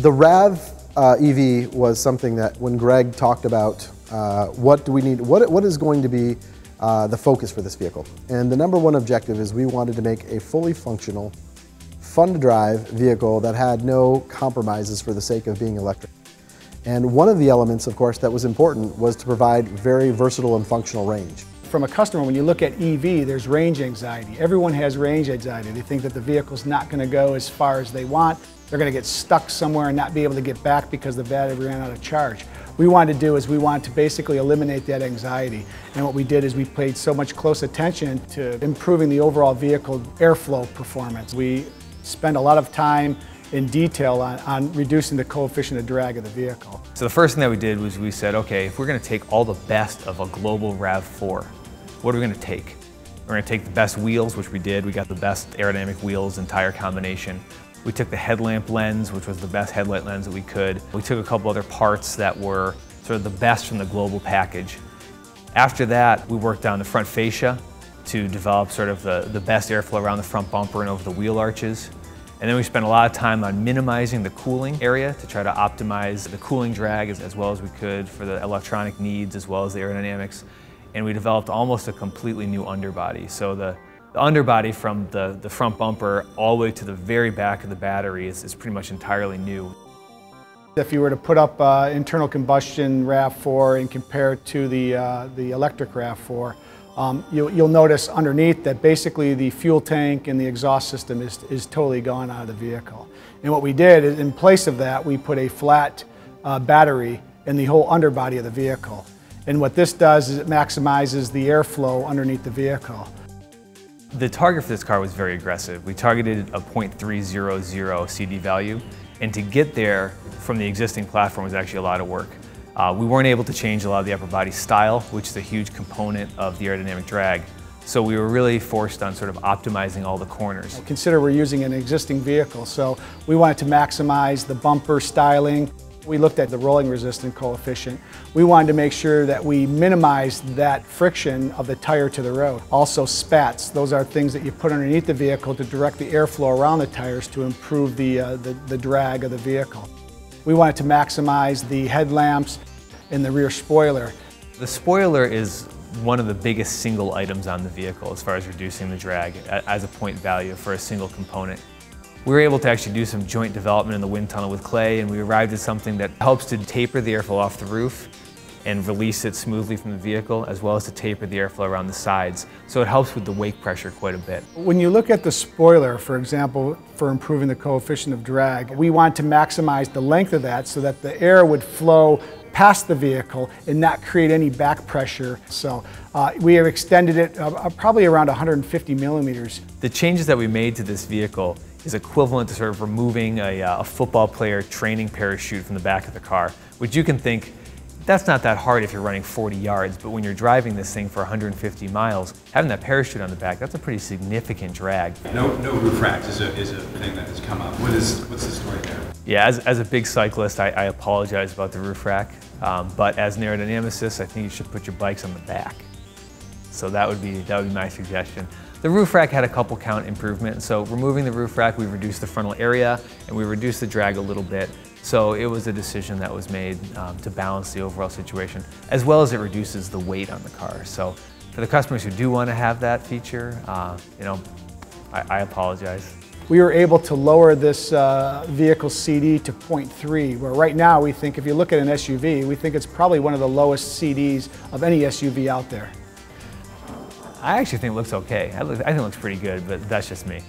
The RAV uh, EV was something that when Greg talked about uh, what do we need, what, what is going to be uh, the focus for this vehicle. And the number one objective is we wanted to make a fully functional, fun to drive vehicle that had no compromises for the sake of being electric. And one of the elements, of course, that was important was to provide very versatile and functional range. From a customer, when you look at EV, there's range anxiety. Everyone has range anxiety. They think that the vehicle's not going to go as far as they want. They're going to get stuck somewhere and not be able to get back because the battery ran out of charge. we wanted to do is we wanted to basically eliminate that anxiety. And what we did is we paid so much close attention to improving the overall vehicle airflow performance. We spend a lot of time in detail on, on, reducing the coefficient of drag of the vehicle. So the first thing that we did was we said, okay, if we're going to take all the best of a global RAV4, what are we going to take? We're going to take the best wheels, which we did. We got the best aerodynamic wheels and tire combination. We took the headlamp lens, which was the best headlight lens that we could. We took a couple other parts that were sort of the best from the global package. After that, we worked on the front fascia to develop sort of the, the best airflow around the front bumper and over the wheel arches. And then we spent a lot of time on minimizing the cooling area to try to optimize the cooling drag as, as, well as we could for the electronic needs as well as the aerodynamics. And we developed almost a completely new underbody. So the, the underbody from the, the front bumper all the way to the very back of the battery is, is pretty much entirely new. If you were to put up uh, internal combustion RAV4 and compare it to the, uh, the electric RAV4, um, you'll, you'll, notice underneath that basically the fuel tank and the exhaust system is, is totally gone out of the vehicle. And what we did is in place of that, we put a flat uh, battery in the whole underbody of the vehicle. And what this does is it maximizes the airflow underneath the vehicle. The target for this car was very aggressive. We targeted a .300 CD value, and to get there from the existing platform was actually a lot of work. Uh, we weren't able to change a lot of the upper body style, which is a huge component of the aerodynamic drag. So we were really forced on sort of optimizing all the corners. Consider we're using an existing vehicle, so we wanted to maximize the bumper styling. We looked at the rolling resistance coefficient. We wanted to make sure that we minimized that friction of the tire to the road. Also spats, those are things that you put underneath the vehicle to direct the airflow around the tires to improve the, uh, the, the drag of the vehicle. We wanted to maximize the headlamps and the rear spoiler. The spoiler is one of the biggest single items on the vehicle as far as reducing the drag as a point value for a single component. We were able to actually do some joint development in the wind tunnel with Clay and we arrived at something that helps to taper the airflow off the roof and release it smoothly from the vehicle as well as to taper the airflow around the sides. So it helps with the wake pressure quite a bit. When you look at the spoiler, for example, for improving the coefficient of drag, we want to maximize the length of that so that the air would flow past the vehicle and not create any back pressure. So uh, we have extended it uh, uh probably around 150 millimeters. The changes that we made to this vehicle is equivalent to sort of removing a, uh, a football player training parachute from the back of the car, which you can think that's not that hard if you're running 40 yards, but when you're driving this thing for 150 miles, having that parachute on the back, that's a pretty significant drag. No, no roof racks is a, is a thing that has come up. What is, what's the story there? Yeah, as, as a big cyclist, I, I apologize about the roof rack, um, but as an aerodynamicist, I think you should put your bikes on the back. So that would be, that would be my suggestion. The roof rack had a couple count improvement, so removing the roof rack, we reduced the frontal area and we reduced the drag a little bit. So it was a decision that was made um, to balance the overall situation, as well as it reduces the weight on the car. So for the customers who do want to have that feature, uh, you know, I, I, apologize. We were able to lower this uh, vehicle CD to 0.3, where right now we think if you look at an SUV, we think it's probably one of the lowest CDs of any SUV out there. I actually think it looks okay. I, look, I think it looks pretty good, but that's just me.